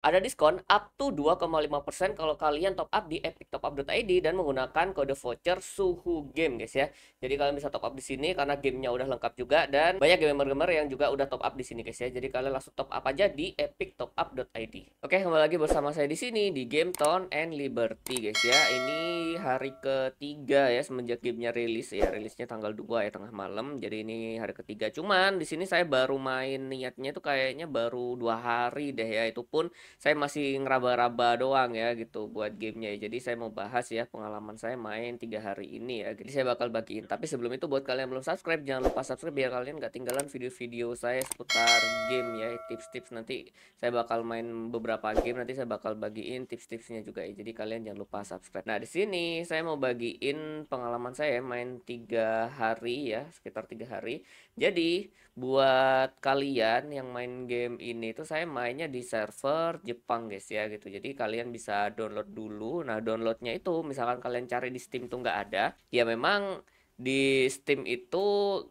Ada diskon up to 2,5% kalau kalian top up di epictopup.id dan menggunakan kode voucher suhu game guys ya. Jadi kalian bisa top up di sini karena gamenya udah lengkap juga dan banyak gamer-gamer yang juga udah top up di sini guys ya. Jadi kalian langsung top up aja di epictopup.id. Oke, kembali lagi bersama saya di sini di Game Town and Liberty guys ya. Ini hari ketiga ya semenjak gamenya rilis ya. Rilisnya tanggal 2 ya tengah malam. Jadi ini hari ketiga. Cuman di sini saya baru main niatnya tuh kayaknya baru dua hari deh ya. Itu pun saya masih ngeraba-raba doang ya gitu buat gamenya ya. Jadi saya mau bahas ya pengalaman saya main tiga hari ini ya. Jadi saya bakal bagiin. Tapi sebelum itu buat kalian yang belum subscribe jangan lupa subscribe biar kalian gak tinggalan video-video saya seputar game ya, tips-tips nanti saya bakal main beberapa game nanti saya bakal bagiin tips-tipsnya juga ya. Jadi kalian jangan lupa subscribe. Nah di sini saya mau bagiin pengalaman saya main tiga hari ya sekitar tiga hari. Jadi buat kalian yang main game ini tuh saya mainnya di server Jepang guys ya gitu. Jadi kalian bisa download dulu. Nah downloadnya itu misalkan kalian cari di Steam tuh nggak ada ya memang di Steam itu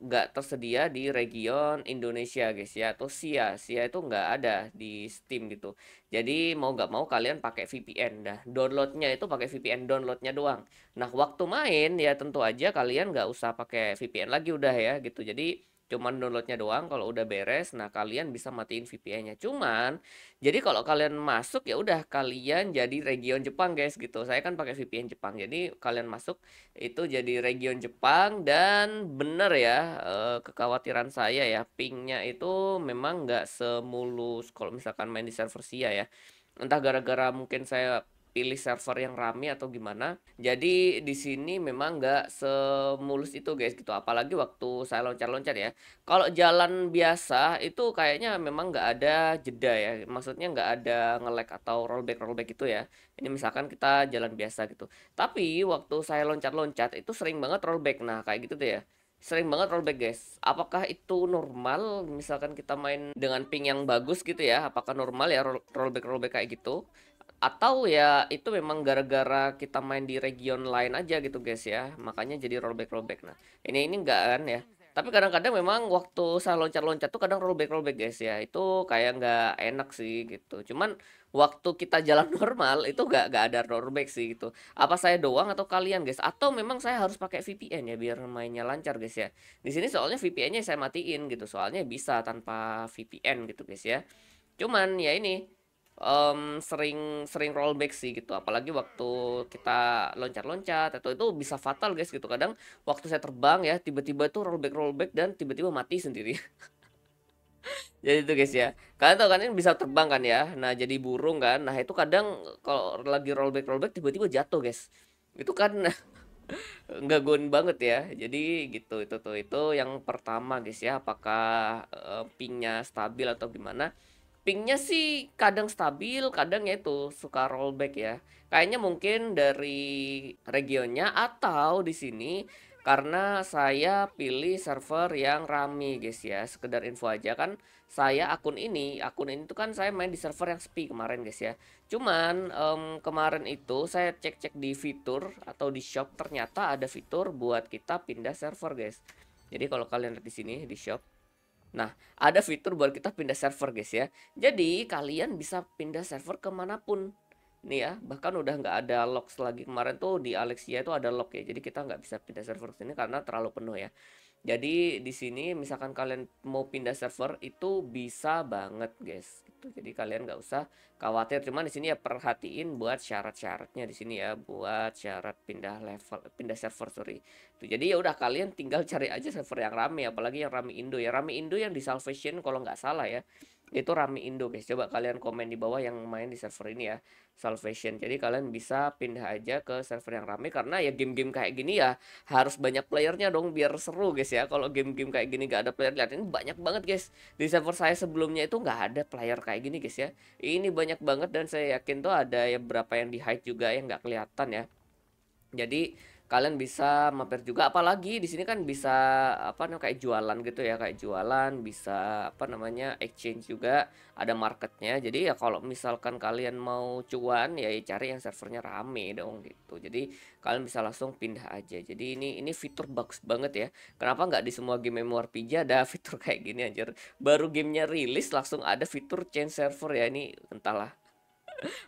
nggak tersedia di region Indonesia guys ya atau SIA. SIA itu nggak ada di Steam gitu. Jadi mau nggak mau kalian pakai VPN dah downloadnya itu pakai VPN downloadnya doang. Nah waktu main ya tentu aja kalian nggak usah pakai VPN lagi udah ya gitu. Jadi cuman downloadnya doang kalau udah beres nah kalian bisa matiin VPN-nya cuman jadi kalau kalian masuk ya udah kalian jadi region Jepang guys gitu. Saya kan pakai VPN Jepang jadi kalian masuk itu jadi region Jepang. Dan bener ya eh, kekhawatiran saya ya pingnya itu memang nggak semulus kalau misalkan main di server Sia ya. Entah gara-gara mungkin saya pilih server yang rame atau gimana. Jadi di sini memang nggak semulus itu guys gitu. Apalagi waktu saya loncat-loncat ya. Kalau jalan biasa itu kayaknya memang nggak ada jeda ya. Maksudnya nggak ada nge-lag atau rollback rollback itu ya. Ini misalkan kita jalan biasa gitu. Tapi waktu saya loncat-loncat itu sering banget rollback. Nah kayak gitu tuh ya sering banget rollback guys apakah itu normal misalkan kita main dengan ping yang bagus gitu ya apakah normal ya rollback rollback kayak gitu atau ya itu memang gara-gara kita main di region lain aja gitu guys ya. Makanya jadi rollback rollback nah ini ini enggak kan ya. Tapi kadang-kadang memang waktu saya loncat-loncat tuh kadang rollback rollback guys ya. Itu kayak nggak enak sih gitu. Cuman waktu kita jalan normal itu nggak nggak ada rollback sih gitu. Apa saya doang atau kalian guys? Atau memang saya harus pakai VPN ya biar mainnya lancar guys ya? Di sini soalnya VPN-nya saya matiin gitu. Soalnya bisa tanpa VPN gitu guys ya. Cuman ya ini um, sering sering rollback sih gitu. Apalagi waktu kita loncat-loncat atau itu bisa fatal guys gitu. Kadang waktu saya terbang ya tiba-tiba tuh rollback rollback dan tiba-tiba mati sendiri. Jadi itu guys ya. Kalian tahu kan ini bisa terbang kan ya? Nah jadi burung kan. Nah itu kadang kalau lagi rollback rollback tiba-tiba jatuh guys. Itu kan nggak gun banget ya. Jadi gitu itu tuh. Itu yang pertama guys ya. Apakah uh, pingnya stabil atau gimana pingnya sih kadang stabil, kadang ya itu suka rollback ya. Kayaknya mungkin dari regionnya atau di sini karena saya pilih server yang rame guys ya. Sekedar info aja kan saya akun ini, akun ini tuh kan saya main di server yang sepi kemarin guys ya. Cuman um, kemarin itu saya cek-cek di fitur atau di shop ternyata ada fitur buat kita pindah server guys. Jadi kalau kalian lihat di sini di shop Nah, ada fitur buat kita pindah server guys ya. Jadi, kalian bisa pindah server ke mana pun. Nih ya, bahkan udah nggak ada lock lagi. Kemarin tuh di Alexia itu ada lock ya. Jadi, kita nggak bisa pindah server sini karena terlalu penuh ya. Jadi di sini misalkan kalian mau pindah server itu bisa banget guys. Gitu. Jadi kalian nggak usah khawatir. Cuman di sini ya perhatiin buat syarat-syaratnya di sini ya, buat syarat pindah level, pindah server sorry. Tuh, jadi ya udah kalian tinggal cari aja server yang rame, apalagi yang rame Indo ya. Rame Indo yang di Salvation kalau nggak salah ya itu Rami Indo guys. Coba kalian komen di bawah yang main di server ini ya Salvation. Jadi kalian bisa pindah aja ke server yang rame karena ya game-game kayak gini ya harus banyak playernya dong biar seru guys ya. Kalau game-game kayak gini gak ada player lihat ini banyak banget guys. Di server saya sebelumnya itu nggak ada player kayak gini guys ya. Ini banyak banget dan saya yakin tuh ada ya berapa yang di hide juga yang nggak kelihatan ya. Jadi kalian bisa mampir juga. Apalagi di sini kan bisa apa namanya kayak jualan gitu ya kayak jualan bisa apa namanya exchange juga ada marketnya. Jadi ya kalau misalkan kalian mau cuan ya cari yang servernya rame dong gitu. Jadi kalian bisa langsung pindah aja. Jadi ini ini fitur bagus banget ya. Kenapa nggak di semua game MMORPG ada fitur kayak gini aja baru gamenya rilis langsung ada fitur change server ya ini entahlah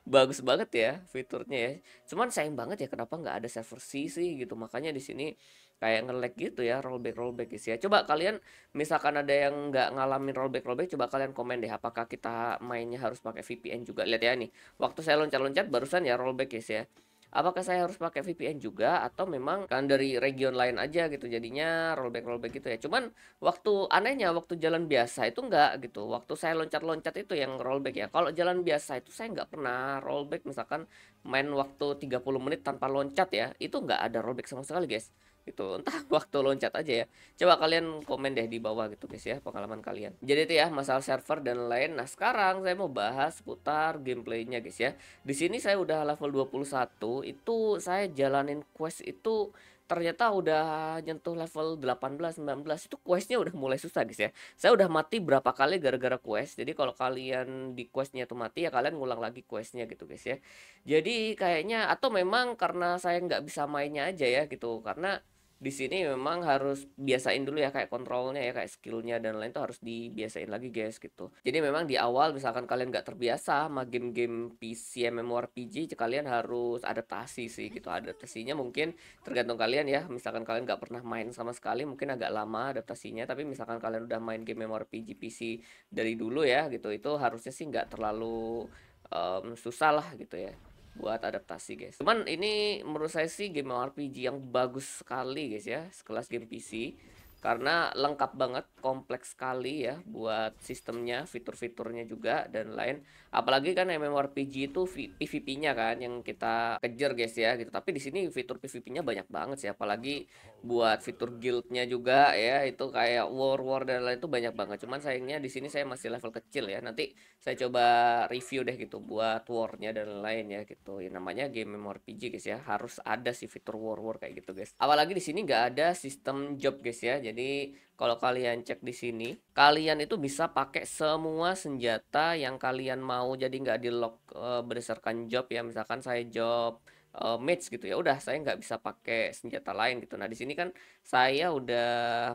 Bagus banget ya fiturnya ya. Cuman sayang banget ya kenapa nggak ada server C sih gitu. Makanya di sini kayak nge-lag gitu ya rollback rollback guys ya. Coba kalian misalkan ada yang nggak ngalamin rollback rollback coba kalian komen deh apakah kita mainnya harus pakai VPN juga. Lihat ya nih. Waktu saya loncat-loncat barusan ya rollback guys ya apakah saya harus pakai VPN juga atau memang kan dari region lain aja gitu jadinya rollback rollback gitu ya. Cuman waktu anehnya waktu jalan biasa itu enggak gitu. Waktu saya loncat-loncat itu yang rollback ya. Kalau jalan biasa itu saya nggak pernah rollback misalkan main waktu 30 menit tanpa loncat ya itu nggak ada rollback sama sekali guys gitu. Entah waktu loncat aja ya. Coba kalian komen deh di bawah gitu guys ya pengalaman kalian. Jadi itu ya masalah server dan lain. Nah sekarang saya mau bahas seputar gameplaynya guys ya. Di sini saya udah level 21 itu saya jalanin quest itu ternyata udah nyentuh level 18 19 itu questnya udah mulai susah guys ya. Saya udah mati berapa kali gara-gara quest. Jadi kalau kalian di questnya tuh mati ya kalian ngulang lagi questnya gitu guys ya. Jadi kayaknya atau memang karena saya nggak bisa mainnya aja ya gitu. Karena di sini memang harus biasain dulu ya kayak kontrolnya ya kayak skillnya dan lain tuh harus dibiasain lagi guys gitu. Jadi memang di awal misalkan kalian nggak terbiasa sama game-game PC MMORPG kalian harus adaptasi sih gitu. Adaptasinya mungkin tergantung kalian ya. Misalkan kalian nggak pernah main sama sekali mungkin agak lama adaptasinya. Tapi misalkan kalian udah main game MMORPG PC dari dulu ya gitu itu harusnya sih nggak terlalu um, susah lah gitu ya buat adaptasi guys. Cuman ini menurut saya sih game RPG yang bagus sekali guys ya, sekelas game PC karena lengkap banget kompleks sekali ya buat sistemnya fitur-fiturnya juga dan lain. Apalagi kan MMORPG itu PVP-nya kan yang kita kejar guys ya gitu. Tapi di sini fitur PVP-nya banyak banget sih apalagi buat fitur guild-nya juga ya. Itu kayak war war dan lain itu banyak banget. Cuman sayangnya di sini saya masih level kecil ya. Nanti saya coba review deh gitu buat war-nya dan lain ya gitu. Ya namanya game MMORPG guys ya. Harus ada sih fitur war war kayak gitu guys. Apalagi di sini nggak ada sistem job guys ya. Jadi kalau kalian cek di sini, kalian itu bisa pakai semua senjata yang kalian mau. Jadi nggak di lock e, berdasarkan job ya. Misalkan saya job e, match gitu ya. Udah saya nggak bisa pakai senjata lain gitu. Nah di sini kan saya udah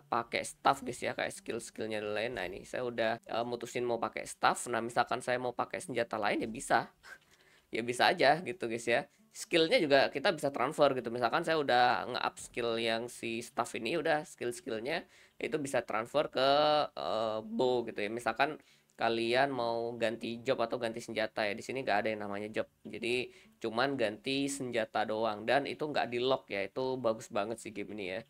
pakai staff guys ya kayak skill-skillnya lain. Nah ini saya udah e, mutusin mau pakai staff. Nah misalkan saya mau pakai senjata lain ya bisa. ya bisa aja gitu guys ya skillnya juga kita bisa transfer gitu misalkan saya udah nge-up skill yang si staff ini udah skill-skillnya itu bisa transfer ke uh, bow gitu ya misalkan kalian mau ganti job atau ganti senjata ya di sini nggak ada yang namanya job. Jadi cuman ganti senjata doang. Dan itu nggak di lock ya itu bagus banget sih game ini ya.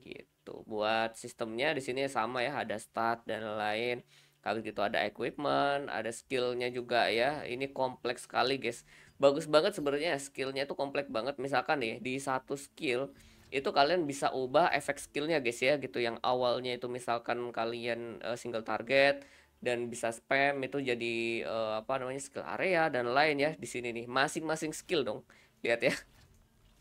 Gitu. Buat sistemnya di sini sama ya ada stat dan lain kalau gitu ada equipment ada skillnya juga ya. Ini kompleks sekali guys. Bagus banget sebenarnya skillnya itu kompleks banget. Misalkan nih di satu skill itu kalian bisa ubah efek skillnya guys ya gitu. Yang awalnya itu misalkan kalian uh, single target dan bisa spam itu jadi uh, apa namanya skill area dan lain ya di sini nih. Masing-masing skill dong lihat ya.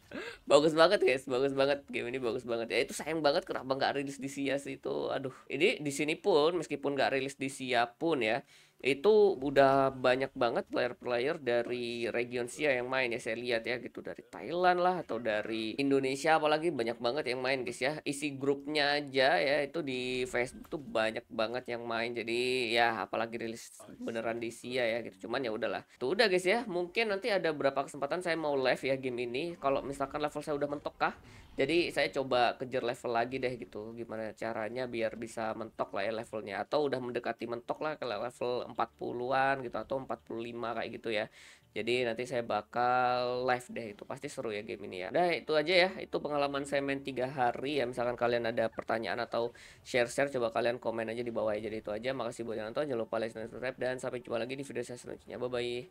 Bagus banget guys. Bagus banget. Game ini bagus banget. Ya itu sayang banget kenapa nggak rilis di Sia sih itu? Aduh. Ini di sini pun meskipun nggak rilis di Sia pun ya itu udah banyak banget player-player dari region Asia yang main ya saya lihat ya gitu. Dari Thailand lah atau dari Indonesia apalagi banyak banget yang main guys ya. Isi grupnya aja ya itu di Facebook tuh banyak banget yang main. Jadi ya apalagi rilis beneran di Asia ya gitu. Cuman ya udahlah. Tuh udah guys ya. Mungkin nanti ada berapa kesempatan saya mau live ya game ini. Kalau misalkan level saya udah mentok kah? Jadi saya coba kejar level lagi deh gitu. Gimana caranya biar bisa mentok lah ya levelnya. Atau udah mendekati mentok lah ke level 40-an gitu atau 45 kayak gitu ya. Jadi nanti saya bakal live deh itu pasti seru ya game ini ya. Nah itu aja ya itu pengalaman saya main tiga hari ya. Misalkan kalian ada pertanyaan atau share-share coba kalian komen aja di bawah ya. Jadi itu aja makasih buat yang nonton jangan lupa like dan subscribe dan sampai jumpa lagi di video saya selanjutnya. Bye bye